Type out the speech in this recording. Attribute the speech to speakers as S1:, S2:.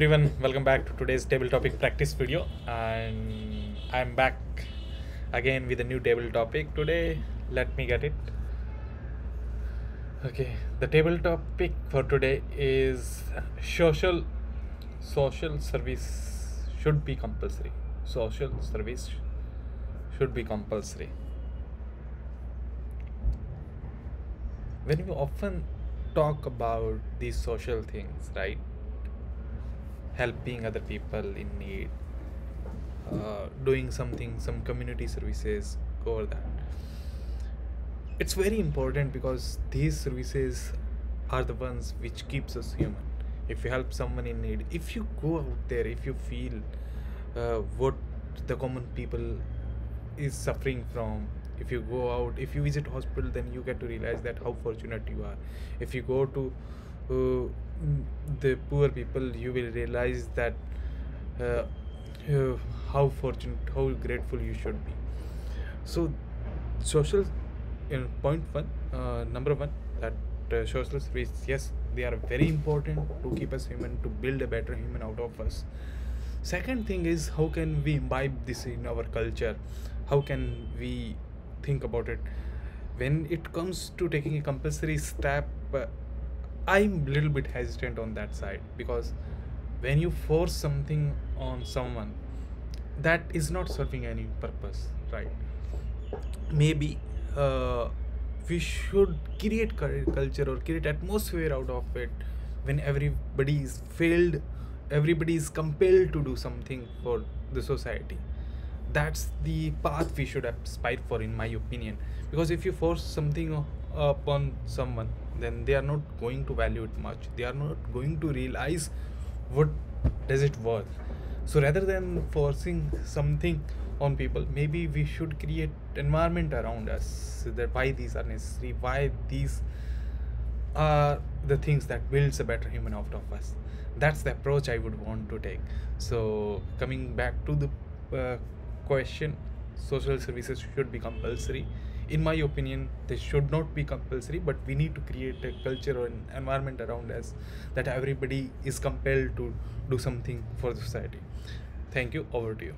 S1: everyone welcome back to today's table topic practice video. And i'm back again with a new table topic today. Let me get it. Okay the table topic for today is social social service should be compulsory. Social service should be compulsory. When we often talk about these social things right helping other people in need, uh, doing something, some community services over that. It's very important because these services are the ones which keeps us human. If you help someone in need, if you go out there, if you feel uh, what the common people is suffering from if you go out if you visit hospital then you get to realize that how fortunate you are if you go to uh, the poor people you will realize that uh, uh, how fortunate how grateful you should be. So social in point one uh, number one that uh, social service yes they are very important to keep us human to build a better human out of us. Second thing is how can we imbibe this in our culture? How can we think about it? When it comes to taking a compulsory step uh, I'm a little bit hesitant on that side because when you force something on someone, that is not serving any purpose, right? Maybe uh, we should create culture or create atmosphere out of it when everybody is failed, everybody is compelled to do something for the society. That's the path we should aspire for, in my opinion. Because if you force something upon someone then they are not going to value it much. They are not going to realize what does it worth. So rather than forcing something on people maybe we should create environment around us that why these are necessary why these are the things that builds a better human out of us. That's the approach i would want to take. So coming back to the uh, question social services should be compulsory in my opinion they should not be compulsory but we need to create a culture or an environment around us that everybody is compelled to do something for the society. Thank you. Over to you